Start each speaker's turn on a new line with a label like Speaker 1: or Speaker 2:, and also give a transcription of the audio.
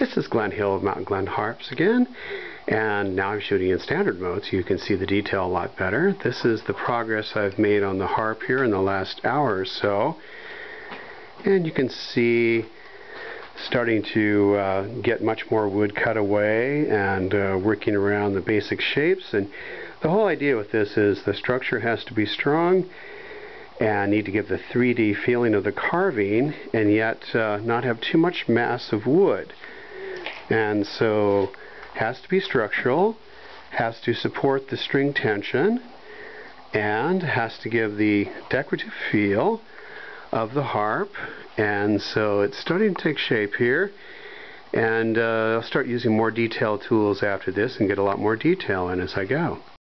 Speaker 1: This is Glenn Hill of Mountain Glen Harps again and now I'm shooting in standard mode so you can see the detail a lot better. This is the progress I've made on the harp here in the last hour or so and you can see starting to uh, get much more wood cut away and uh, working around the basic shapes and the whole idea with this is the structure has to be strong and need to give the 3D feeling of the carving and yet uh, not have too much mass of wood and so has to be structural, has to support the string tension, and has to give the decorative feel of the harp. And so it's starting to take shape here. And uh, I'll start using more detail tools after this and get a lot more detail in as I go.